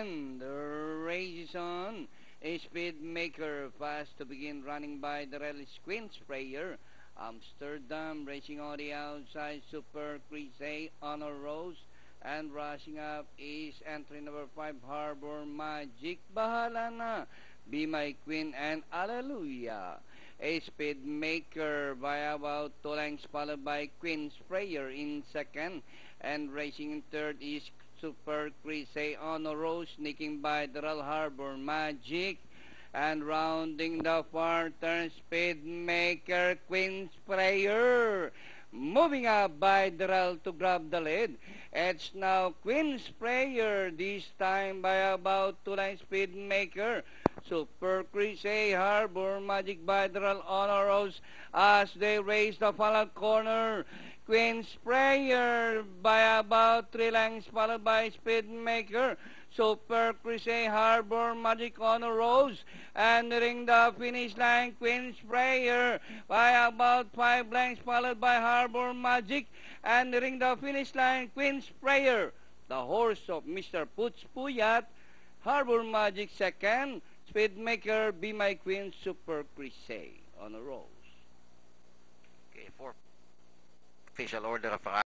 Race on. A speedmaker fast to begin running by the rally's Queens Prayer. Amsterdam racing on the outside. Super Crise Honor Rose. And rushing up is entry number 5 Harbor Magic. Bahala na. Be My Queen and Alleluia. A speed maker by about two lengths followed by Queens Prayer in second. And racing in third is Super Crise Honor Rose sneaking by Doral Harbor Magic. And rounding the far turn speed maker Queens Prayer. Moving up by Doral to grab the lead. It's now Queens Prayer this time by about two line speed maker. Super Crise Harbor Magic by Doral Honor Rose as they race the final corner. Queens Prayer by about three lengths followed by Speedmaker. Super Crise Harbor Magic Honor Rose. And nearing the finish line, Queens Prayer by about five lengths followed by Harbor Magic. And nearing the finish line, Queens Prayer, the horse of Mr. Putz Puyat. Harbor Magic second. Speedmaker, Be My Queen, Super Crise Honor Rose. Okay, for official order of